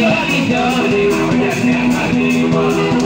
You're the only one